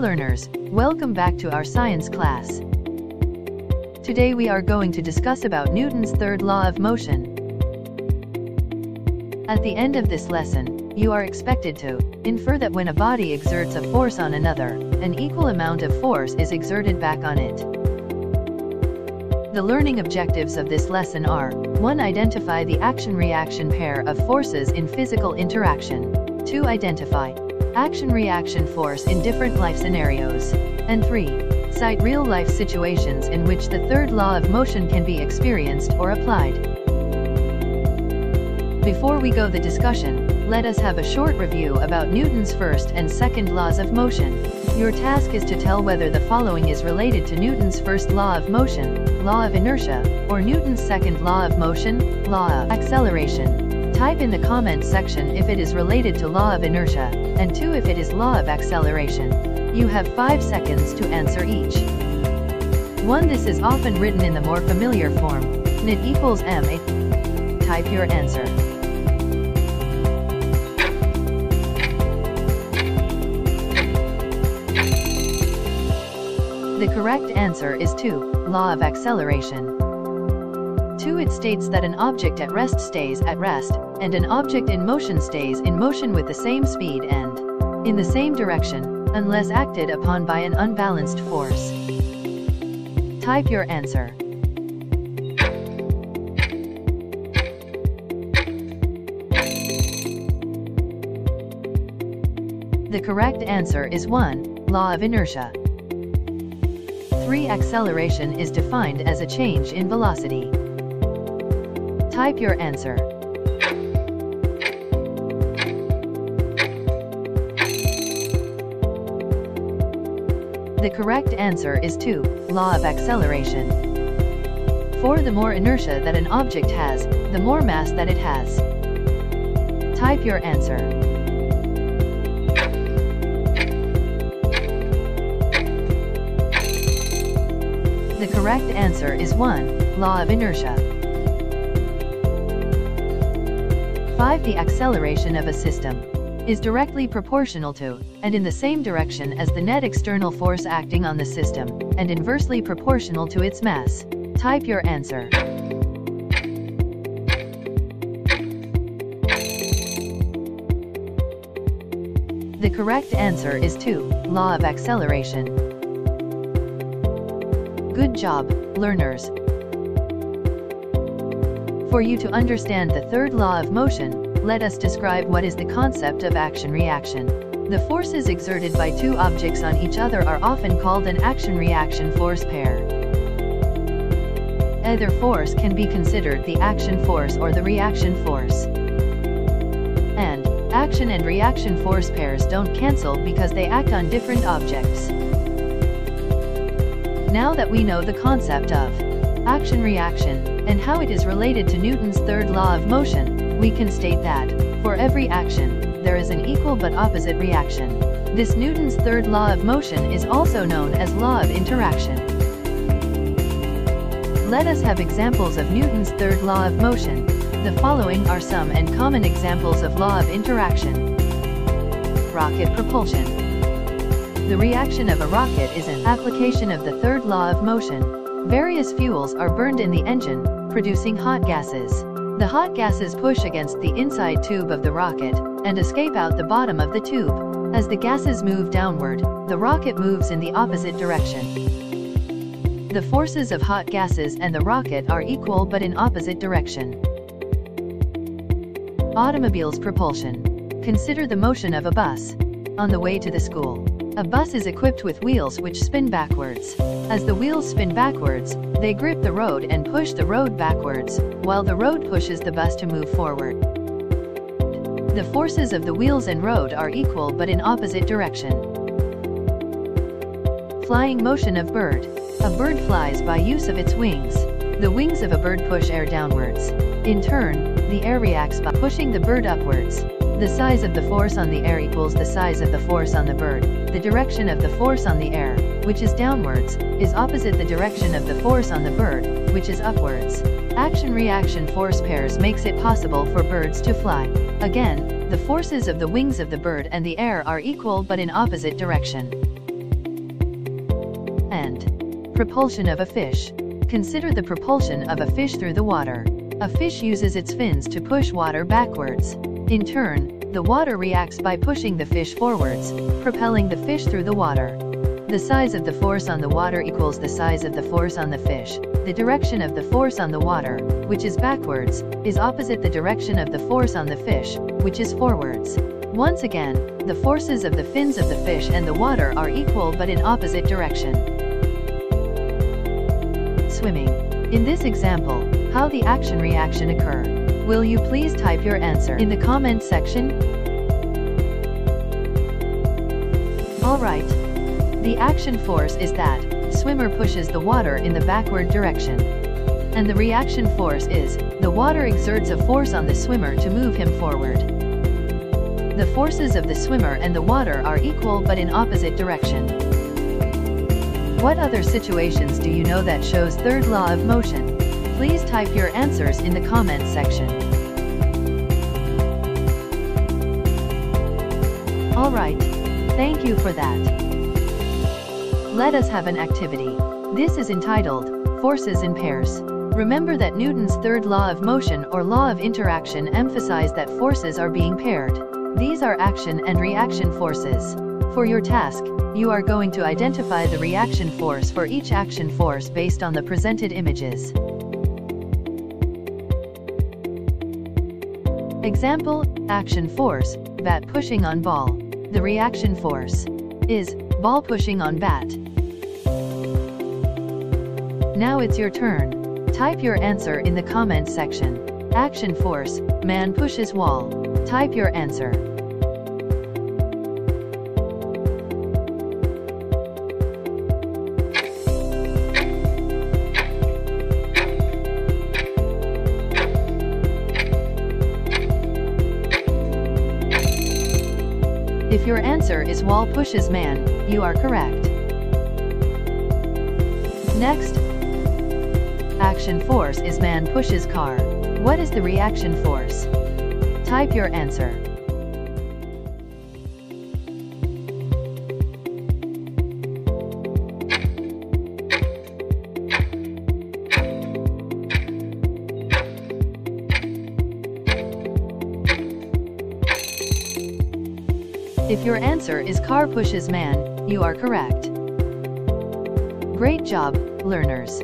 learners, welcome back to our science class. Today we are going to discuss about Newton's third law of motion. At the end of this lesson, you are expected to infer that when a body exerts a force on another, an equal amount of force is exerted back on it. The learning objectives of this lesson are 1. Identify the action-reaction pair of forces in physical interaction. 2. Identify action-reaction force in different life scenarios. And 3. Cite real-life situations in which the third law of motion can be experienced or applied. Before we go the discussion, let us have a short review about Newton's first and second laws of motion. Your task is to tell whether the following is related to Newton's first law of motion, law of inertia, or Newton's second law of motion, law of acceleration. Type in the comment section if it is related to law of inertia, and 2 if it is law of acceleration. You have 5 seconds to answer each. 1. This is often written in the more familiar form, nit equals ma. Type your answer. The correct answer is 2, law of acceleration. 2. It states that an object at rest stays at rest, and an object in motion stays in motion with the same speed and in the same direction, unless acted upon by an unbalanced force. Type your answer. The correct answer is 1, law of inertia. 3. Acceleration is defined as a change in velocity. Type your answer. The correct answer is 2, law of acceleration. 4. The more inertia that an object has, the more mass that it has. Type your answer. The correct answer is 1, law of inertia. 5. The acceleration of a system is directly proportional to, and in the same direction as the net external force acting on the system, and inversely proportional to its mass. Type your answer. The correct answer is 2, law of acceleration. Good job, learners. For you to understand the third law of motion, let us describe what is the concept of action-reaction. The forces exerted by two objects on each other are often called an action-reaction force pair. Either force can be considered the action force or the reaction force. And, action and reaction force pairs don't cancel because they act on different objects. Now that we know the concept of action-reaction, and how it is related to Newton's third law of motion, we can state that, for every action, there is an equal but opposite reaction. This Newton's third law of motion is also known as law of interaction. Let us have examples of Newton's third law of motion. The following are some and common examples of law of interaction. Rocket propulsion. The reaction of a rocket is an application of the third law of motion. Various fuels are burned in the engine, producing hot gases. The hot gases push against the inside tube of the rocket, and escape out the bottom of the tube. As the gases move downward, the rocket moves in the opposite direction. The forces of hot gases and the rocket are equal but in opposite direction. Automobile's propulsion. Consider the motion of a bus. On the way to the school, a bus is equipped with wheels which spin backwards. As the wheels spin backwards, they grip the road and push the road backwards, while the road pushes the bus to move forward. The forces of the wheels and road are equal but in opposite direction. Flying motion of bird. A bird flies by use of its wings. The wings of a bird push air downwards. In turn, the air reacts by pushing the bird upwards. The size of the force on the air equals the size of the force on the bird. The direction of the force on the air, which is downwards, is opposite the direction of the force on the bird, which is upwards. Action-reaction force pairs makes it possible for birds to fly. Again, the forces of the wings of the bird and the air are equal but in opposite direction. And propulsion of a fish. Consider the propulsion of a fish through the water. A fish uses its fins to push water backwards. In turn, the water reacts by pushing the fish forwards, propelling the fish through the water. The size of the force on the water equals the size of the force on the fish. The direction of the force on the water, which is backwards, is opposite the direction of the force on the fish, which is forwards. Once again, the forces of the fins of the fish and the water are equal but in opposite direction. Swimming. In this example, how the action-reaction occur. Will you please type your answer in the comment section? Alright. The action force is that, swimmer pushes the water in the backward direction. And the reaction force is, the water exerts a force on the swimmer to move him forward. The forces of the swimmer and the water are equal but in opposite direction. What other situations do you know that shows third law of motion? Please type your answers in the comments section. Alright. Thank you for that. Let us have an activity. This is entitled, Forces in Pairs. Remember that Newton's third law of motion or law of interaction emphasized that forces are being paired. These are action and reaction forces. For your task, you are going to identify the reaction force for each action force based on the presented images. Example, action force, bat pushing on ball. The reaction force is ball pushing on bat. Now it's your turn. Type your answer in the comments section. Action force, man pushes wall. Type your answer. Your answer is wall pushes man, you are correct. Next, action force is man pushes car. What is the reaction force? Type your answer. If your answer is car pushes man, you are correct. Great job, learners.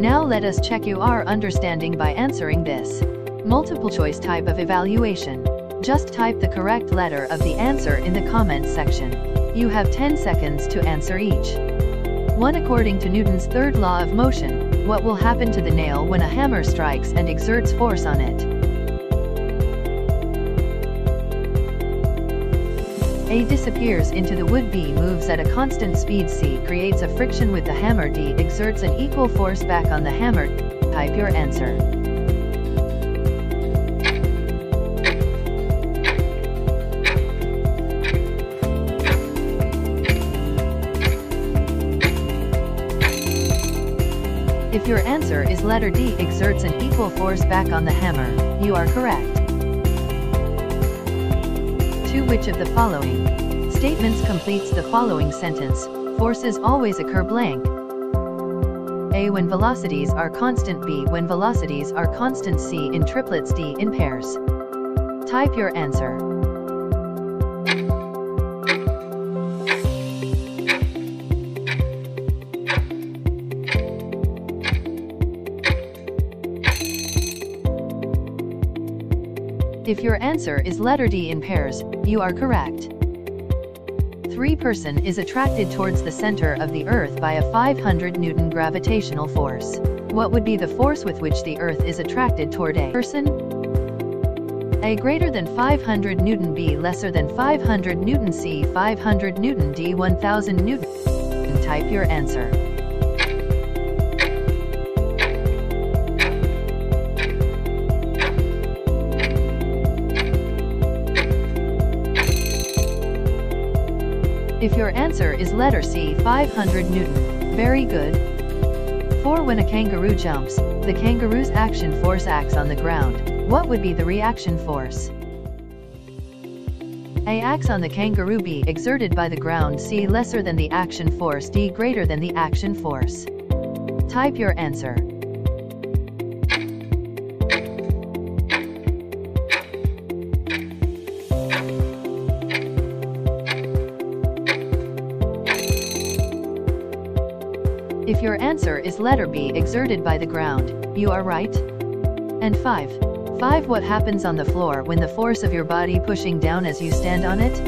Now let us check your understanding by answering this. Multiple choice type of evaluation. Just type the correct letter of the answer in the comments section. You have 10 seconds to answer each. 1. According to Newton's third law of motion, what will happen to the nail when a hammer strikes and exerts force on it? A disappears into the wood B moves at a constant speed C creates a friction with the hammer D exerts an equal force back on the hammer. Type your answer. If your answer is letter D exerts an equal force back on the hammer, you are correct to which of the following statements completes the following sentence, forces always occur blank. A when velocities are constant B when velocities are constant C in triplets D in pairs. Type your answer. If your answer is letter D in pairs, you are correct. 3 person is attracted towards the center of the Earth by a 500 Newton gravitational force. What would be the force with which the Earth is attracted toward a person? A greater than 500 Newton B lesser than 500 Newton C 500 Newton D 1000 Newton. Type your answer. If your answer is letter C 500 Newton, very good. 4. When a kangaroo jumps, the kangaroo's action force acts on the ground. What would be the reaction force? A acts on the kangaroo B exerted by the ground C lesser than the action force D greater than the action force. Type your answer. If your answer is letter B exerted by the ground, you are right. And 5. 5. What happens on the floor when the force of your body pushing down as you stand on it?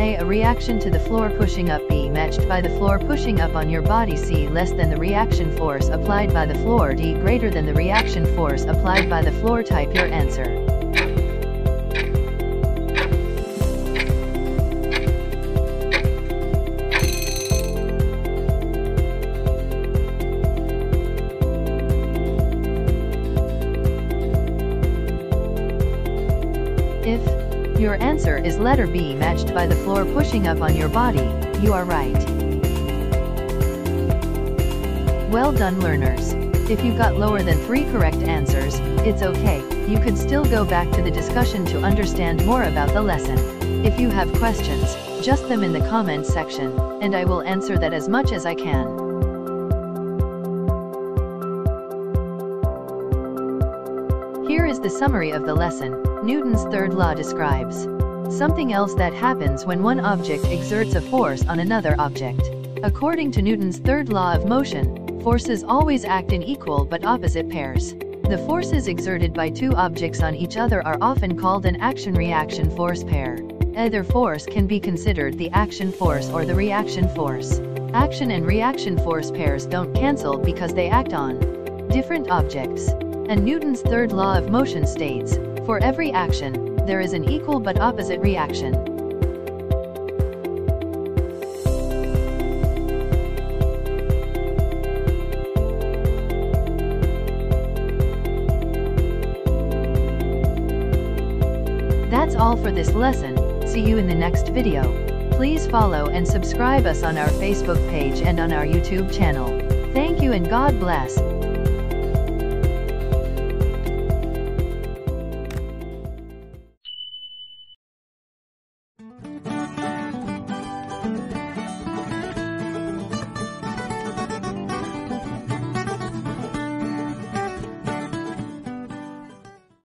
A. A reaction to the floor pushing up B. Matched by the floor pushing up on your body C. Less than the reaction force applied by the floor D. Greater than the reaction force applied by the floor Type your answer. Your answer is letter B matched by the floor pushing up on your body, you are right. Well done learners. If you got lower than three correct answers, it's okay, you could still go back to the discussion to understand more about the lesson. If you have questions, just them in the comments section, and I will answer that as much as I can. The summary of the lesson. Newton's third law describes something else that happens when one object exerts a force on another object. According to Newton's third law of motion, forces always act in equal but opposite pairs. The forces exerted by two objects on each other are often called an action-reaction force pair. Either force can be considered the action force or the reaction force. Action and reaction force pairs don't cancel because they act on different objects. And Newton's third law of motion states, for every action, there is an equal but opposite reaction. That's all for this lesson, see you in the next video. Please follow and subscribe us on our Facebook page and on our YouTube channel. Thank you and God bless.